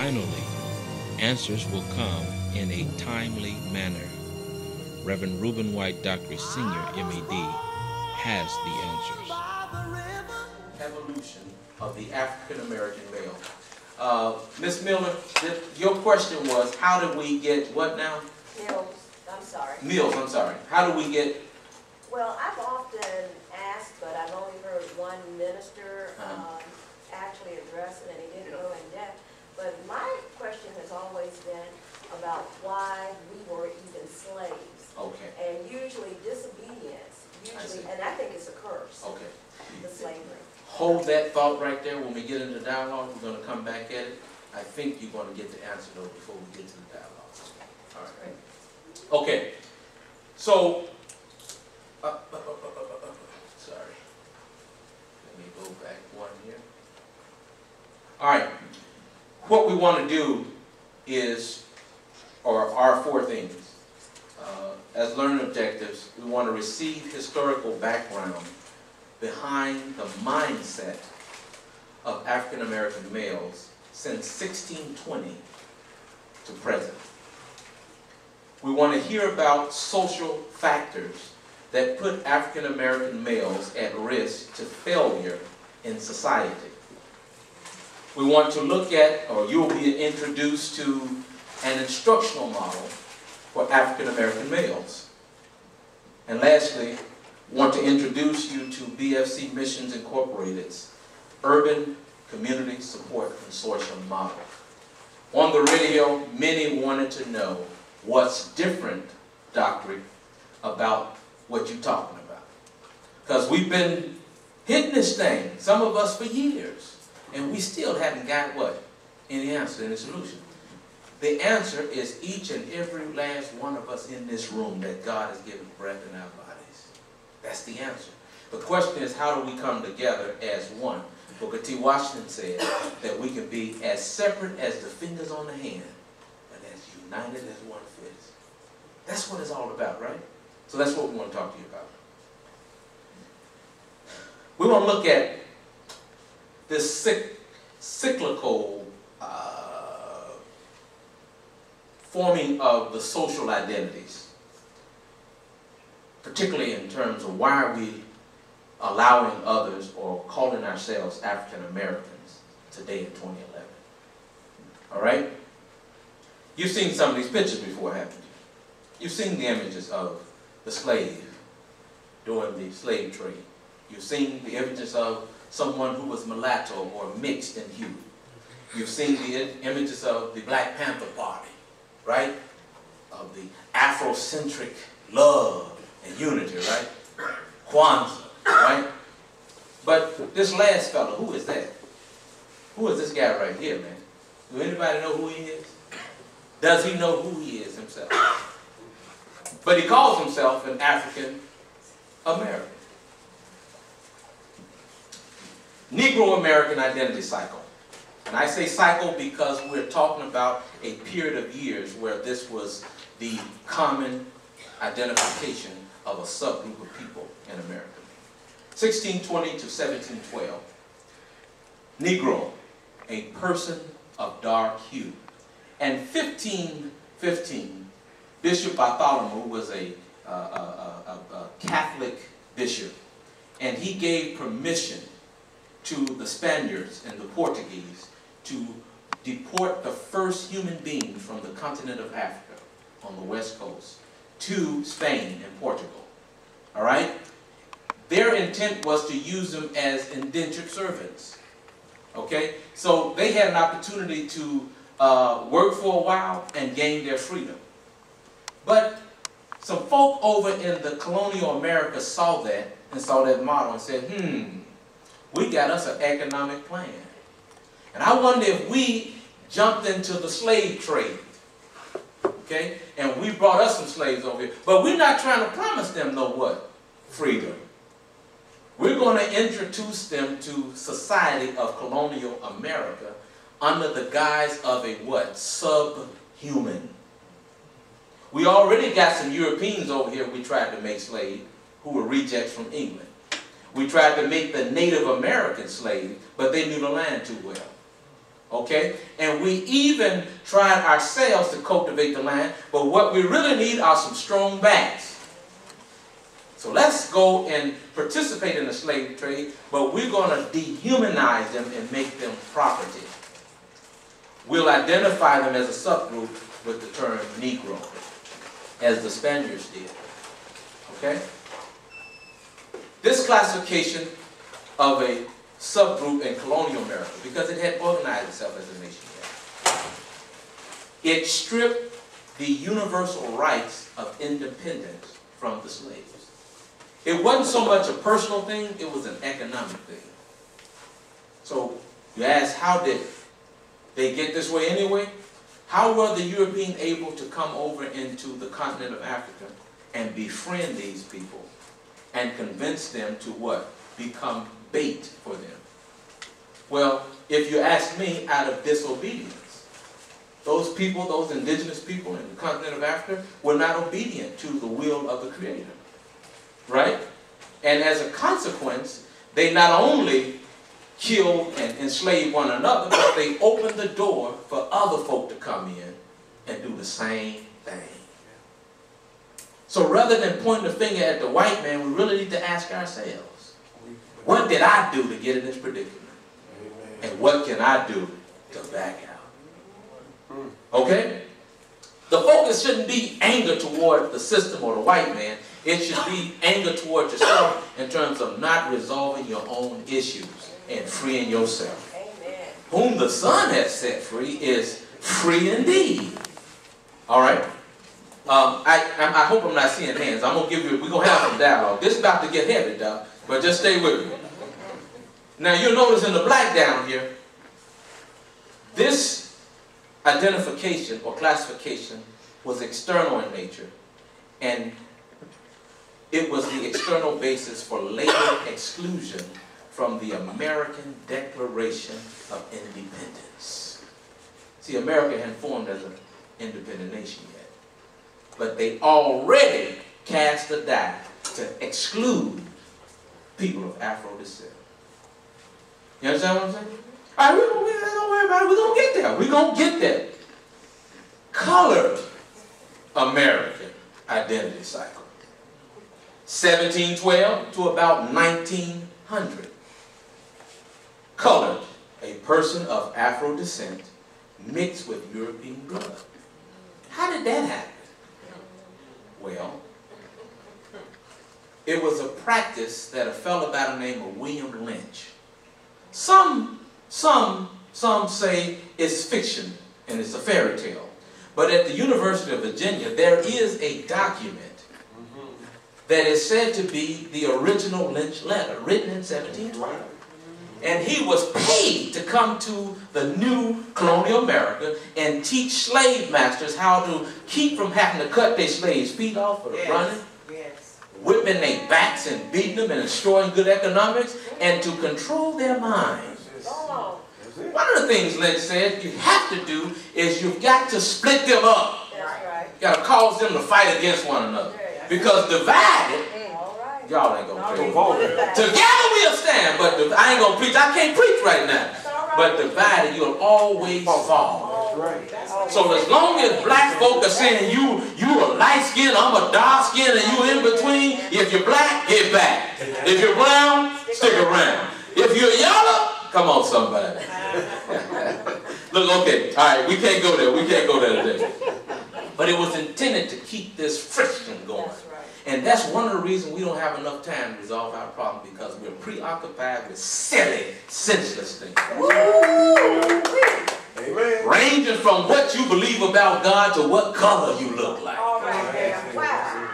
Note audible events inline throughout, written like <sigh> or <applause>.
Finally, answers will come in a timely manner. Reverend Rueben White, Doctor Senior, MED, has the answers. Evolution of the African American male. Uh, Ms. Miller, your question was, how do we get what now? Mills, I'm sorry. Meals, I'm sorry. How do we get, Well, I've often asked, but I've only heard one minister Uh-huh. um, actually address it, and he didn't go in depth. But my question has always been about why we were even slaves. okay, And usually disobedience, I usually, and I think it's a curse, okay. the slavery. Hold that thought right there. When we get into dialogue, we're gonna come back at it. I think you're gonna get the answer though before we get to the dialogue. All right. Okay, so, uh, uh, uh, uh, uh, uh, sorry. Let me go back one here. All right, what we want to do is, or are four things. Uh, As learning objectives, we want to receive historical background behind the mindset of African American males since 1620 to present. We want to hear about social factors that put African American males at risk to failure in society. We want to look at, or you'll be introduced to, an instructional model for African American males. And lastly, want to introduce you to BFC Missions Incorporated's Urban Community Support Consortium model. On the radio, many wanted to know what's different, Doctor, about what you're talking about. Because we've been hitting this thing, some of us for years, and we still haven't got what? Any answer, any solution. The answer is each and every last one of us in this room that God has given breath in our bodies. That's the answer. The question is, how do we come together as one? Booker T. Washington said that we can be as separate as the fingers on the hand, but as united as one fist. That's what it's all about, right? So that's what we want to talk to you about. We want to look at this cyc- cyclical uh, forming of the social identities, particularly in terms of why are we allowing others or calling ourselves African Americans today in 2011. All right? You've seen some of these pictures before, haven't you? You've seen the images of the slave during the slave trade. You've seen the images of someone who was mulatto or mixed in hue. You've seen the images of the Black Panther Party, right? Of the Afrocentric love and unity, right? Kwanzaa, right? But this last fellow, who is that? Who is this guy right here, man? Do anybody know who he is? Does he know who he is himself? But he calls himself an African American. Negro American identity cycle. And I say cycle because we're talking about a period of years where this was the common identification of a subgroup of people in America. 1620 to 1712. Negro, a person of dark hue. And 1515, Bishop Bartholomew was a, uh, a, a, a, Catholic bishop, and he gave permission to the Spaniards and the Portuguese to deport the first human beings from the continent of Africa on the west coast to Spain and Portugal. All right? Their intent was to use them as indentured servants. Okay? So they had an opportunity to uh, work for a while and gain their freedom. But some folk over in the colonial America saw that and saw that model and said, hmm, we got us an economic plan. And I wonder if we jumped into the slave trade, okay, and we brought us some slaves over here, but we're not trying to promise them no what? Freedom. We're going to introduce them to society of colonial America under the guise of a what? Subhuman. We already got some Europeans over here we tried to make slaves who were rejects from England. We tried to make the Native American slave, but they knew the land too well. Okay? And we even tried ourselves to cultivate the land, but what we really need are some strong backs. So let's go and participate in the slave trade, but we're going to dehumanize them and make them property. We'll identify them as a subgroup with the term Negro, as the Spaniards did. Okay? This classification of a subgroup in colonial America, because it had organized itself as a nation it stripped the universal rights of independence from the slaves. It wasn't so much a personal thing, it was an economic thing. So you ask, how did they get this way anyway? How were the Europeans able to come over into the continent of Africa and befriend these people and convince them to what? Become bait for them. Well, if you ask me, out of disobedience. Those people, those indigenous people in the continent of Africa, were not obedient to the will of the Creator. Right? And as a consequence, they not only killed and enslaved one another, but they opened the door for other folk to come in and do the same thing. So rather than pointing the finger at the white man, we really need to ask ourselves, what did I do to get in this predicament? And what can I do to back out? Hmm. Okay? The focus shouldn't be anger toward the system or the white man. It should be anger toward yourself in terms of not resolving your own issues and freeing yourself. Amen. Whom the Son has set free is free indeed. All right? Um, I, I, hope I'm not seeing hands. I'm going to give you, we're going to have some dialogue. This is about to get heavy, dog, but just stay with me. Now, you'll notice in the black down here, this identification or classification was external in nature, and it was the external basis for later exclusion from the American Declaration of Independence. See, America hadn't formed as an independent nation yet, but they already cast a die to exclude people of Afro descent. You understand what I'm saying? All right, we're gonna, don't worry about it. We're going to get there. We're going to get there. Colored American identity cycle. 1712 to about 1900. Colored, a person of Afro descent mixed with European blood. How did that happen? Well, it was a practice that a fellow by the name of William Lynch. Some, some, some say it's fiction and it's a fairy tale. But at the University of Virginia, there is a document mm-hmm. that is said to be the original Lynch letter, written in 1712. And he was paid to come to the new colonial America and teach slave masters how to keep from having to cut their slaves' feet off for the Yes. running, Yes. whipping their backs and beating them and destroying good economics, and to control their minds. Go. One of the things Lynch said you have to do is you've got to split them up. That's right. You got to cause them to fight against one another. Because divided, All right. Y'all ain't gonna preach. right, put it back. Together we'll stand, but div- I ain't gonna preach. I can't preach right now. It's all right. But divided, you'll always fall. All right. So as long as black folk are saying you you a light skin, I'm a dark skin, and you in between, if you're black, get back. If you're brown, stick around. If you're yellow, come on somebody. <laughs> Look, okay, all right, we can't go there. We can't go there today. But it was intended to keep this friction going. That's right. And that's one of the reasons we don't have enough time to resolve our problem because we're preoccupied with silly, senseless things. Amen. Ranging from what you believe about God to what color you look like. All right, there. Wow.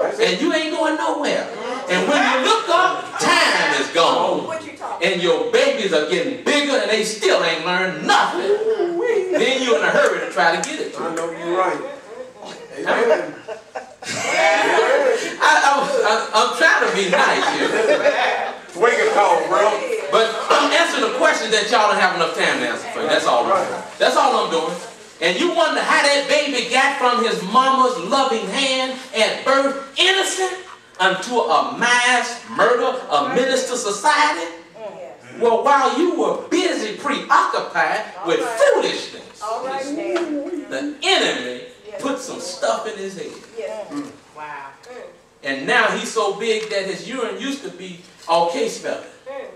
That's. And you ain't going nowhere. And when you look up, time is gone. Oh, what you talking And your babies are getting bigger and they still ain't learned nothing. Then you're in a hurry to try to get it to I them. know you're right. <laughs> Amen. <laughs> I, I, I'm trying to be nice here. Wake up call, bro. But I'm answering the question that y'all don't have enough time to answer for. That's all I'm doing. That's all I'm doing. And you wonder how that baby got from his mama's loving hand at birth innocent unto a mass murder, a minister society? Well, while you were busy preoccupied with All right. foolishness, All right, the enemy Yes. put some stuff in his head. Yes. Wow. Mm, And now he's so big that his urine used to be okay smelling. mm.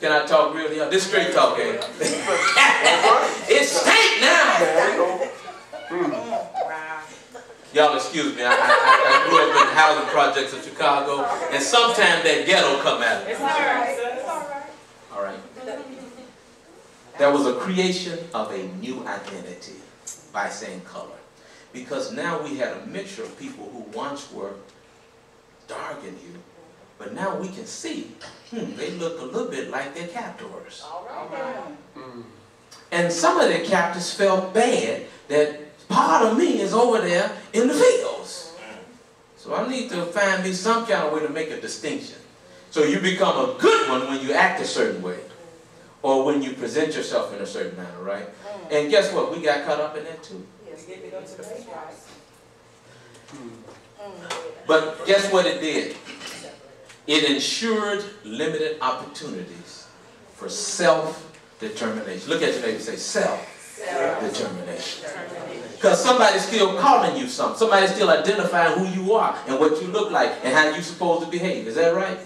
Can I talk real young? This straight talk, ain't it? That's right. It stink now. There you go. Wow. Y'all excuse me. I, I, I grew up in the housing projects of Chicago, and sometimes that ghetto come out. It's all right. It's all right. All right. There was a creation of a new identity by saying color. Because now we had a mixture of people who once were dark in hue, but now we can see, hmm, they look a little bit like their captors. All All right, right. Mm. And some of their captors felt bad that part of me is over there in the fields. So I need to find me some kind of way to make a distinction. So you become a good one when you act a certain way. Or when you present yourself in a certain manner, right? And guess what? We got caught up in that too. Yes. We get to go to the That's White House. But guess what it did? It ensured limited opportunities for self-determination. Look at your neighbor and say self-determination. Because somebody's still calling you something. Somebody's still identifying who you are and what you look like and how you're supposed to behave. Is that right?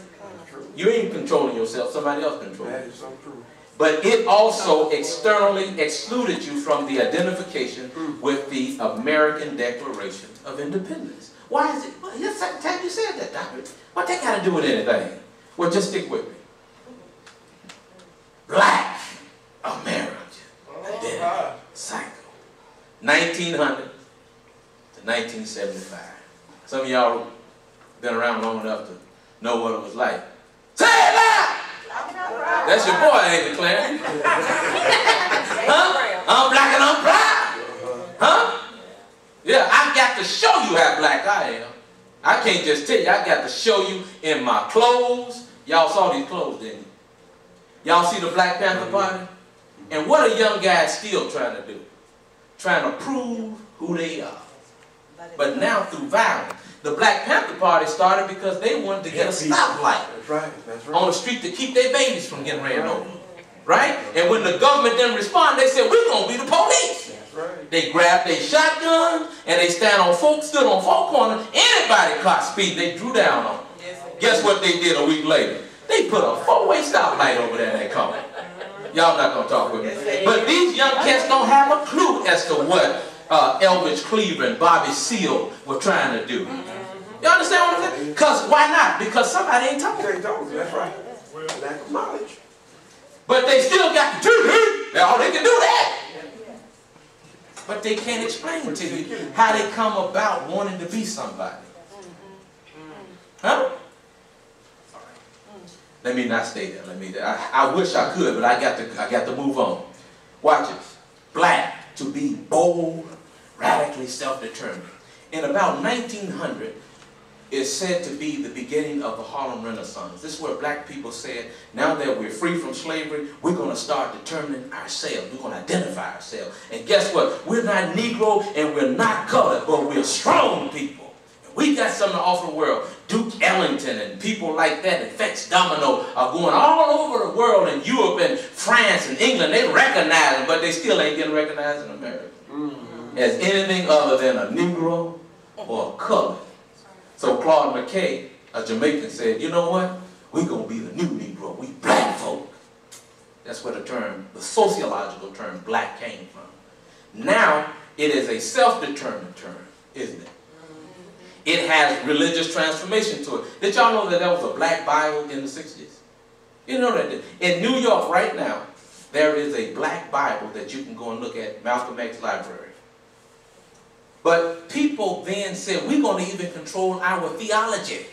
You ain't controlling yourself. Somebody else controlling you. That is so true. But it also externally excluded you from the identification mm. with the American Declaration of Independence. Why is it? Well, the second time you said that, Doctor. What that got to do with anything? Well, just stick with me. Black American Identity Cycle. 1900 to 1975. Some of y'all been around long enough to know what it was like. Say it loud! That's your boy, ain't it, Clarence? <laughs> huh? I'm black and I'm proud. Huh? Yeah, I got to show you how black I am. I can't just tell you, I got to show you in my clothes. Y'all saw these clothes, didn't you? Y'all see the Black Panther mm-hmm. Party? And what are young guys still trying to do? Trying to prove who they are. But now through violence. The Black Panther Party started because they wanted to get a stoplight That's right. That's on the street to keep their babies from getting ran over. Right? And when the government didn't respond, they said, we're going to be the police. That's right. They grabbed their shotguns and they stand on folk, stood on folk corner. Anybody caught speed, they drew down on them. Yes. Guess what they did a week later? They put a four-way stoplight over there in that car. Y'all not gonna talk with me. But these young cats don't have a clue as to what uh, Eldridge Cleaver and Bobby Seale were trying to do. You understand what I'm saying? Because why not? Because somebody ain't talking. They told you. That's right. Lack of knowledge. But they still got the two. All they can do that. But they can't explain to you how they come about wanting to be somebody. Huh? Let me not stay there. Let me. I, I wish I could, but I got to. I got to move on. Watch it. Black to be bold, radically self-determined. In about 1900, is said to be the beginning of the Harlem Renaissance. This is where black people said, now that we're free from slavery, we're going to start determining ourselves. We're going to identify ourselves. And guess what? We're not Negro and we're not colored, but we're strong people. And we got something to offer the world. Duke Ellington and people like that, and Fats Domino are going all over the world in Europe and France and England. They recognize them, but they still ain't getting recognized in America mm-hmm. as anything other than a Negro or a colored. So Claude McKay, a Jamaican, said, you know what? We're going to be the new Negro. We black folk. That's where the term, the sociological term black came from. Now, it is a self-determined term, isn't it? It has religious transformation to it. Did y'all know that there was a black Bible in the 60s? You know that in New York right now, there is a black Bible that you can go and look at Malcolm X Library. But people then said, we're going to even control our theology.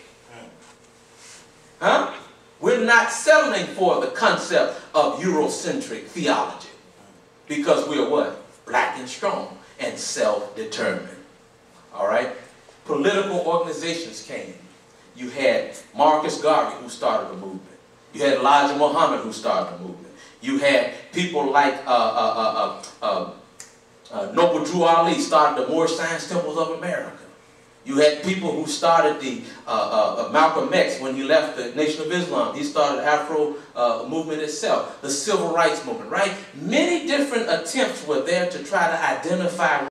Huh? We're not settling for the concept of Eurocentric theology. Because we're what? Black and strong and self-determined. All right? Political organizations came. You had Marcus Garvey who started a movement. You had Elijah Muhammad who started a movement. You had people like uh, uh, uh, uh, Noble Drew Ali started the Moorish Science Temples of America. You had people who started the uh, uh, uh, Malcolm X when he left the Nation of Islam. He started the Afro uh, movement itself, the Civil Rights movement, right? Many different attempts were there to try to identify